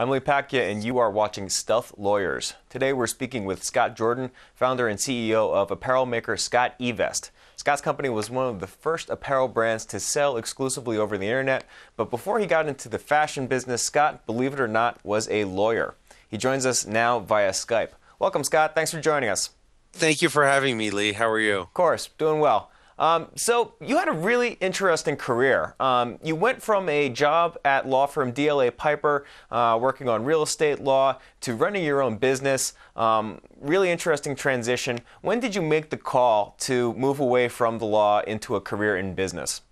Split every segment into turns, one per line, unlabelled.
I'm Lee Pacchia, and you are watching Stealth Lawyers. Today we're speaking with Scott Jordan, founder and CEO of apparel maker SCOTTeVEST. Scott's company was one of the first apparel brands to sell exclusively over the internet, but before he got into the fashion business, Scott, believe it or not, was a lawyer. He joins us now via Skype. Welcome, Scott. Thanks for joining us.
Thank you for having me, Lee. How are you?
Of course, doing well. Um, so you had a really interesting career. Um, you went from a job at law firm DLA Piper, uh, working on real estate law, to running your own business. Um, really interesting transition. When did you make the call to move away from the law into a career in business?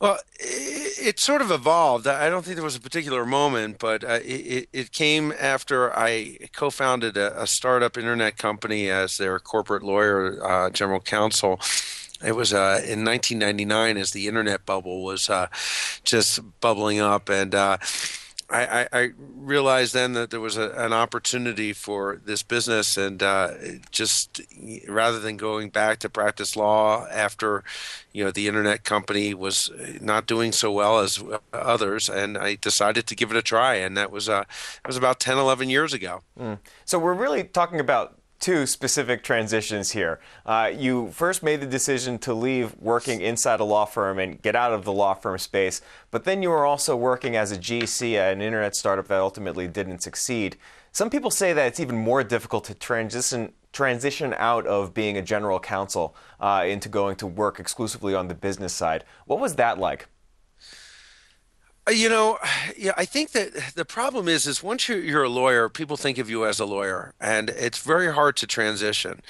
Well, it, sort of evolved. I don't think there was a particular moment, but uh, it, it, came after I co founded a, a, startup internet company as their corporate lawyer, uh, general counsel. It was uh, in 1999 as the internet bubble was uh, just bubbling up, and uh, I, I, realized then that there was a, an opportunity for this business, and uh, just rather than going back to practice law after, you know, the internet company was not doing so well as others, and I decided to give it a try, and that was uh, that was about 10, 11 years ago.
Mm. So we're really talking about two specific transitions here. Uh, you first made the decision to leave working inside a law firm and get out of the law firm space, but then you were also working as a GC at an internet startup that ultimately didn't succeed. Some people say that it's even more difficult to transition transition out of being a general counsel uh, into going to work exclusively on the business side. What was that like?
Uh, you know, yeah, I think that the problem is, is once you're, you're, a lawyer, people think of you as a lawyer, and it's very hard to transition,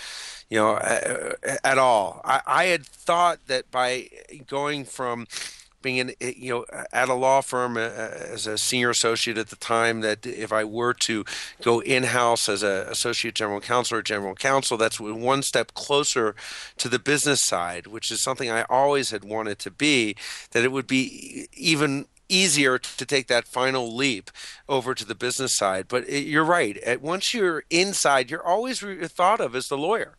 you know, at all. I, I had thought that by going from being in, eh, you know, at a law firm uh, as a senior associate at the time, that if I were to go in house as an associate general counsel or general counsel, that's one step closer to the business side, which is something I always had wanted to be. That it would be even easier to take that final leap over to the business side. But it, you're right. Once you're inside, you're always thought of as the lawyer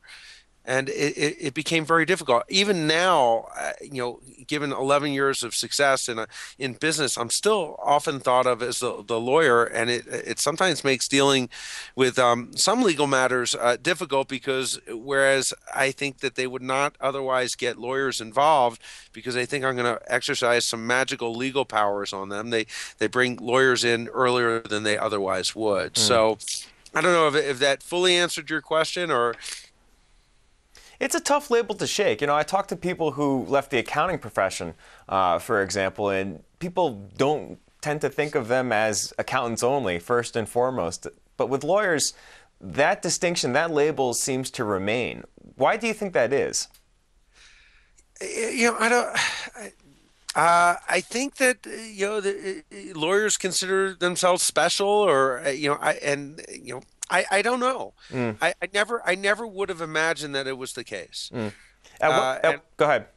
and it, it, it, became very difficult. Even now, uh, you know, given 11 years of success in a, in business, I'm still often thought of as the, the lawyer, and it it sometimes makes dealing with um, some legal matters uh, difficult because whereas I think that they would not otherwise get lawyers involved because they think I'm going to exercise some magical legal powers on them, they they bring lawyers in earlier than they otherwise would. Mm. So. I don't know if, if that fully answered your question or
it's a tough label to shake. You know, I talk to people who left the accounting profession, uh, for example, and people don't tend to think of them as accountants only, first and foremost. But with lawyers, that distinction, that label seems to remain. Why do you think that is?
You know, I don't. Uh, I think that you know the, uh, lawyers consider themselves special, or uh, you know, I and you know I, I don't know. Mm. I, I, never I never would have imagined that it was the case. Mm.
Uh, uh, go ahead.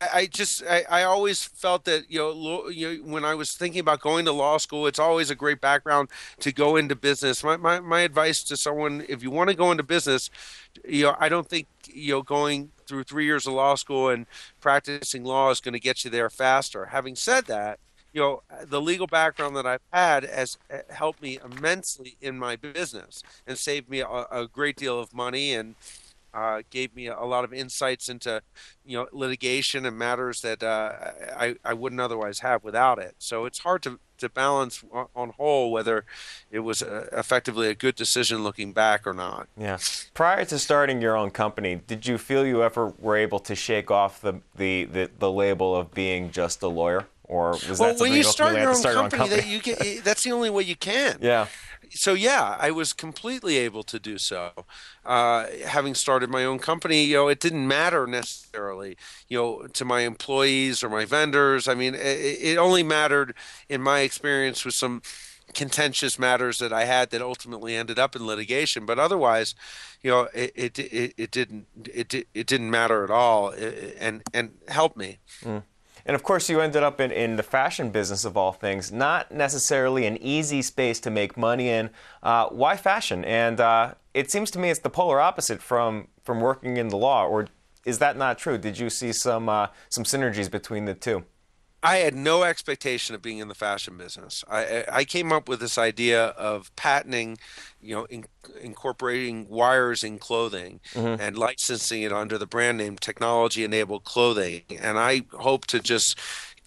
I just I, I always felt that you know, lo, you know when I was thinking about going to law school, it's always a great background to go into business. My my, my advice to someone, if you want to go into business, you know, I don't think you know going through three years of law school and practicing law is going to get you there faster. Having said that, you know, the legal background that I've had has uh, helped me immensely in my business and saved me a, a great deal of money and uh, gave me a lot of insights into, you know, litigation and matters that uh, I, I wouldn't otherwise have without it. So it's hard to, to balance on whole whether it was uh, effectively a good decision looking back or not.
Yeah. Prior to starting your own company, did you feel you ever were able to shake off the, the, the, the label of being just a lawyer? Or was
well,
that
when you start
your
own company,
company?
That you can, that's the only way you can.
Yeah.
So yeah, I was completely able to do so. Uh, having started my own company, you know, it didn't matter necessarily, you know, to my employees or my vendors. I mean, it, it only mattered in my experience with some contentious matters that I had that ultimately ended up in litigation. But otherwise, you know, it it, it, it didn't it, it didn't matter at all, and and helped me. Mm.
And of course, you ended up in, in the fashion business of all things, not necessarily an easy space to make money in. Uh, why fashion? And uh, it seems to me it's the polar opposite from, from working in the law, or is that not true? Did you see some, uh, some synergies between the two?
I had no expectation of being in the fashion business. I, I came up with this idea of patenting, you know, in, incorporating wires in clothing mm-hmm. and licensing it under the brand name Technology Enabled Clothing. And I hope to just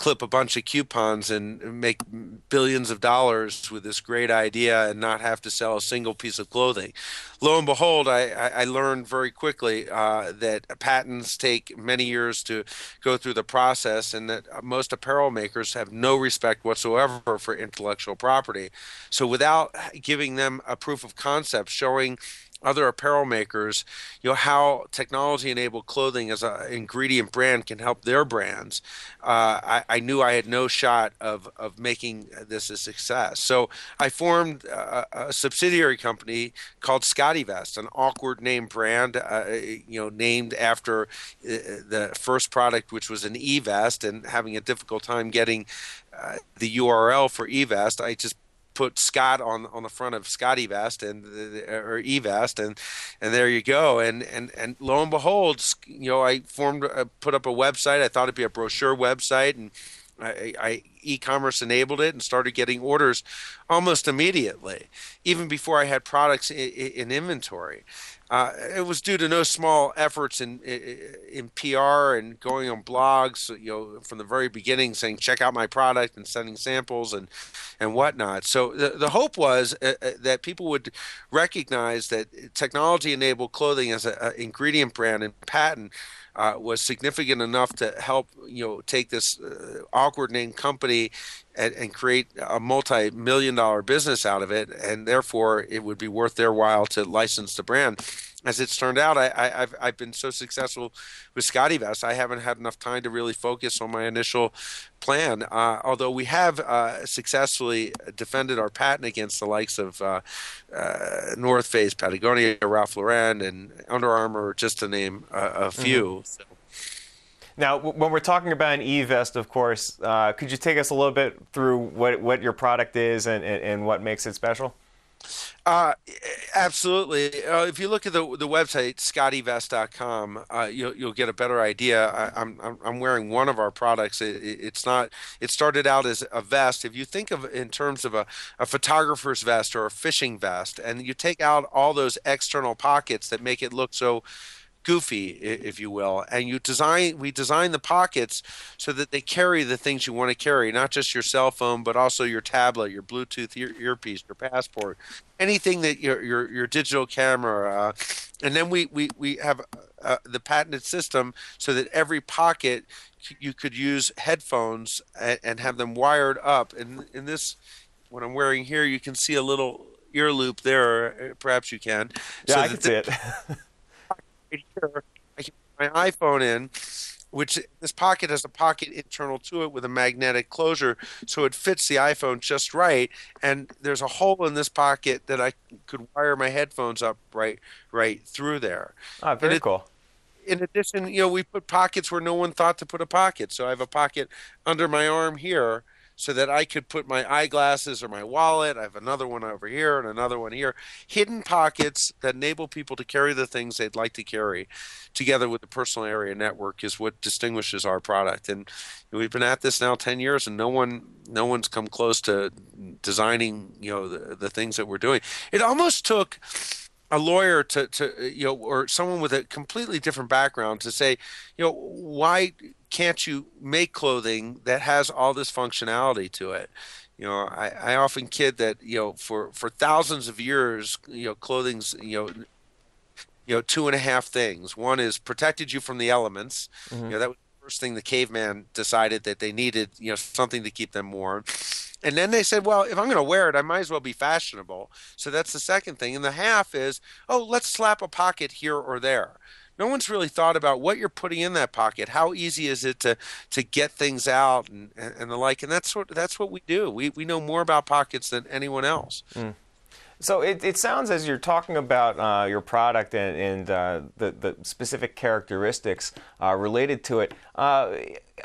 clip a bunch of coupons and make billions of dollars with this great idea and not have to sell a single piece of clothing. Lo and behold, I, I learned very quickly uh, that patents take many years to go through the process and that most apparel makers have no respect whatsoever for intellectual property. So without giving them a proof of concept showing other apparel makers, you know, how technology-enabled clothing as an ingredient brand can help their brands. Uh, I, I, knew I had no shot of of making this a success. So I formed a, a subsidiary company called SCOTTeVEST, an awkward name brand, uh, you know, named after uh, the first product, which was an e-vest, and having a difficult time getting uh, the URL for eVest, I just put Scott on on the front of SCOTTeVEST and or eVest and and there you go. And and and lo and behold you know I formed uh, put up a website. I thought it'd be a brochure website and I, I e-commerce enabled it and started getting orders almost immediately even before I had products in, in inventory uh, it was due to no small efforts in, in PR and going on blogs, you know, from the very beginning, saying check out my product and sending samples and and whatnot. So the the hope was uh, uh that people would recognize that technology-enabled clothing as an ingredient brand and patent uh, was significant enough to help you know take this uh, awkward name company and, and, create a multi-million dollar business out of it and therefore it would be worth their while to license the brand as it's turned out, I, have I've been so successful with SCOTTeVEST, I haven't had enough time to really focus on my initial plan. Uh, although we have uh, successfully defended our patent against the likes of uh, uh North Face, Patagonia, Ralph Lauren, and Under Armour, just to name a, a few. Mm-hmm. So.
Now, when we're talking about an e-vest, of course, uh, could you take us a little bit through what, what your product is and, and, and what makes it special?
Uh, absolutely. Uh, if you look at the the website scottevest.com, uh, you'll you'll get a better idea. I, am I'm, I'm wearing one of our products. It, it's not. It started out as a vest. If you think of in terms of a, a photographer's vest or a fishing vest, and you take out all those external pockets that make it look so goofy, if you will. And you design, we design the pockets so that they carry the things you want to carry, not just your cell phone, but also your tablet, your Bluetooth ear- earpiece, your passport, anything that your your, your digital camera. Uh, and then we we we have uh, the patented system so that every pocket you could use headphones and, and have them wired up. And in this, what I'm wearing here, you can see a little ear loop there. Perhaps you can.
Yeah, so I can see it.
right here, I can put my iPhone in, which this pocket has a pocket internal to it with a magnetic closure, so it fits the iPhone just right. And there's a hole in this pocket that I could wire my headphones up right right through there.
Ah, very it, cool.
In addition, you know, we put pockets where no one thought to put a pocket. So I have a pocket under my arm here so that I could put my eyeglasses or my wallet. I have another one over here and another one here. Hidden pockets that enable people to carry the things they'd like to carry together with the personal area network is what distinguishes our product. And we've been at this now 10 years and no one no one's come close to designing, you know, the, the things that we're doing. It almost took a lawyer to, to you know or someone with a completely different background to say you know why can't you make clothing that has all this functionality to it? You know, I, I often kid that you know for for thousands of years, you know, clothing's you know you know two and a half things. One is protected you from the elements. Mm-hmm. You know that was the first thing the caveman decided that they needed. You know something to keep them warm. And then they said, well, if I'm going to wear it, I might as well be fashionable. So that's the second thing. And the half is, oh, let's slap a pocket here or there no one's really thought about what you're putting in that pocket. How easy is it to to get things out and, and the like? And that's what that's what we do. We we know more about pockets than anyone else. Mm.
So it, it sounds as you're talking about uh, your product and, and uh, the, the specific characteristics uh, related to it. Uh,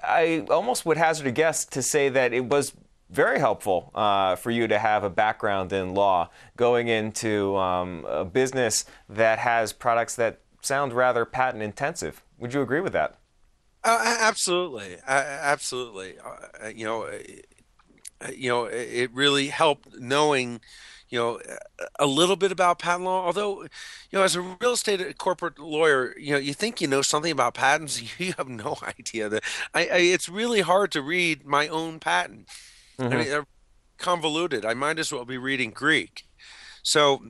I almost would hazard a guess to say that it was very helpful uh, for you to have a background in law going into um, a business that has products that sound rather patent intensive. Would you agree with that?
Uh, absolutely, uh, absolutely. Uh, you know, uh, you know, it really helped knowing, you know, a little bit about patent law. Although, you know, as a real estate uh, corporate lawyer, you know, you think you know something about patents, you have no idea that. I, I it's really hard to read my own patent. I
hmm
mean, they're convoluted. I might as well be reading Greek. So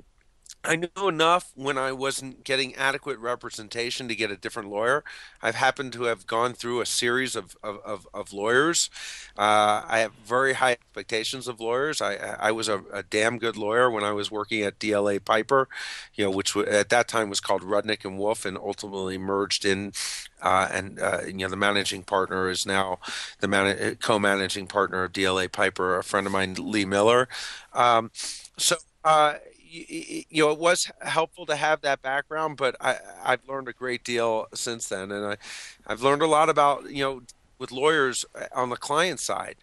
I knew enough when I wasn't getting adequate representation to get a different lawyer. I've happened to have gone through a series of, of, of, of lawyers. Uh, I have very high expectations of lawyers. I, I was a, a damn good lawyer when I was working at DLA Piper, you know, which at that time was called Rudnick and Wolfe and ultimately merged in. Uh, and uh, you know the managing partner is now the man- co-managing partner of DLA Piper, a friend of mine, Lee Miller. Um, so uh, you, know, it was helpful to have that background, but I, I've learned a great deal since then, and I, I've learned a lot about you know with lawyers uh, on the client side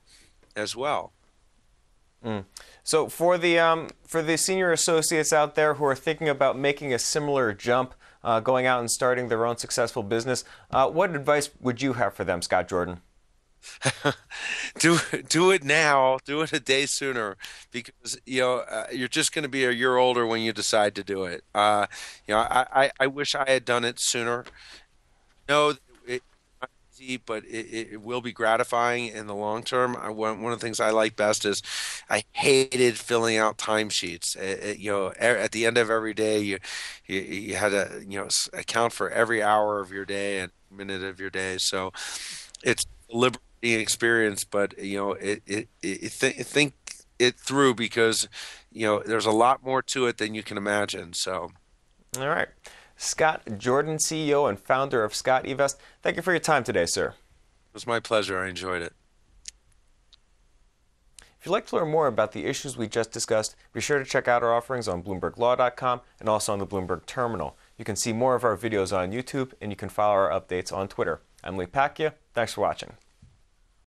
as well.
Mm. So for the um, for the senior associates out there who are thinking about making a similar jump, uh, going out and starting their own successful business, uh, what advice would you have for them, Scott Jordan?
do do it now. Do it a day sooner because you know uh, you're just going to be a year older when you decide to do it. Uh, you know, I, I, I wish I had done it sooner. No, it's not easy, but it, it will be gratifying in the long term. I, one one of the things I like best is I hated filling out timesheets. It, it, you know, at the end of every day, you, you you had to you know account for every hour of your day and minute of your day. So it's experience, but you know, it, it, it th- think it through because you know there's a lot more to it than you can imagine. So,
all right, Scott Jordan, CEO and founder of SCOTTeVEST. Thank you for your time today, sir.
It was my pleasure. I enjoyed it.
If you'd like to learn more about the issues we just discussed, be sure to check out our offerings on BloombergLaw.com and also on the Bloomberg Terminal. You can see more of our videos on YouTube and you can follow our updates on Twitter. I'm Lee Pacchia. Thanks for watching.